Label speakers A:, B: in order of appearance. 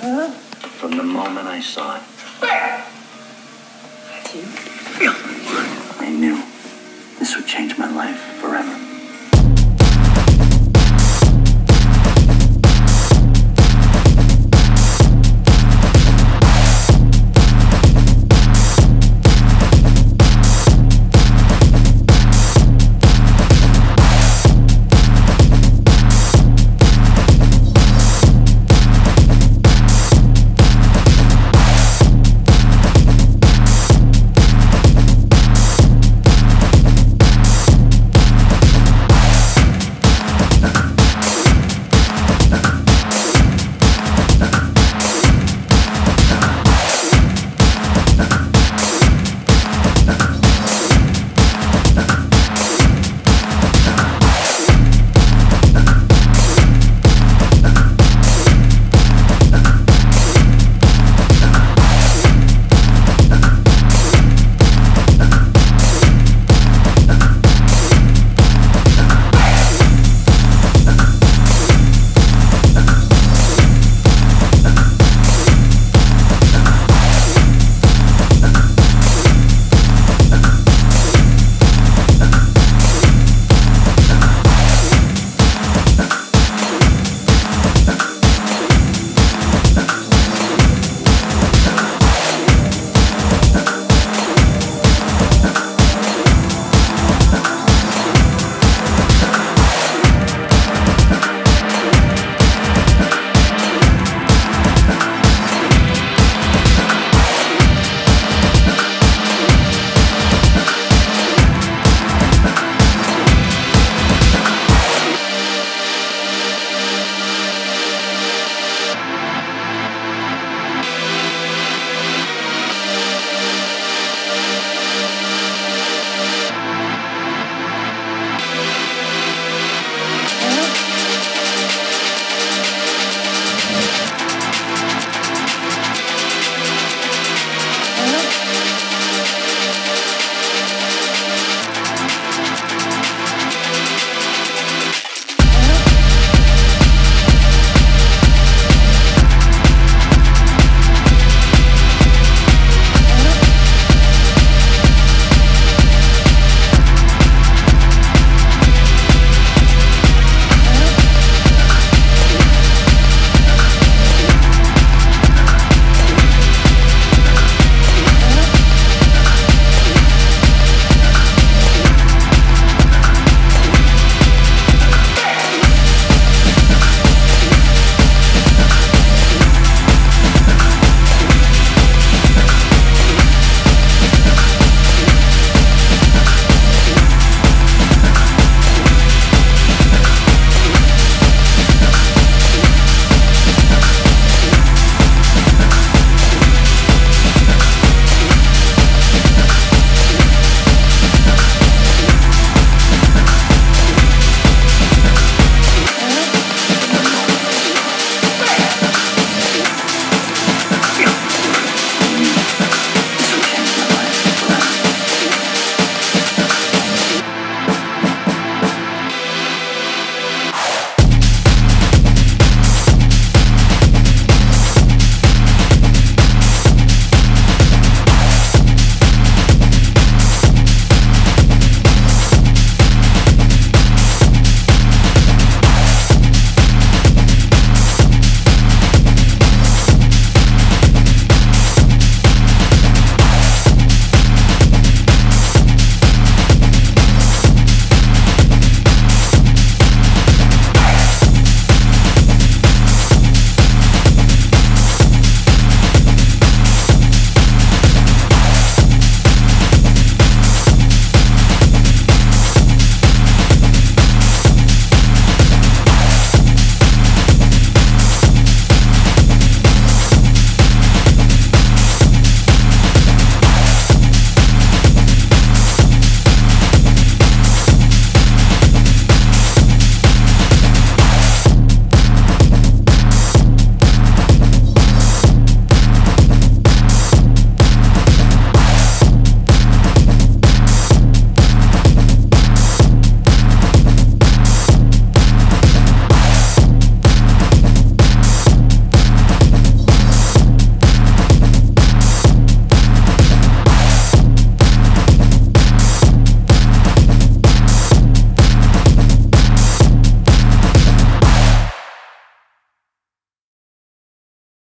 A: From the moment I saw it, I knew this would change my life forever.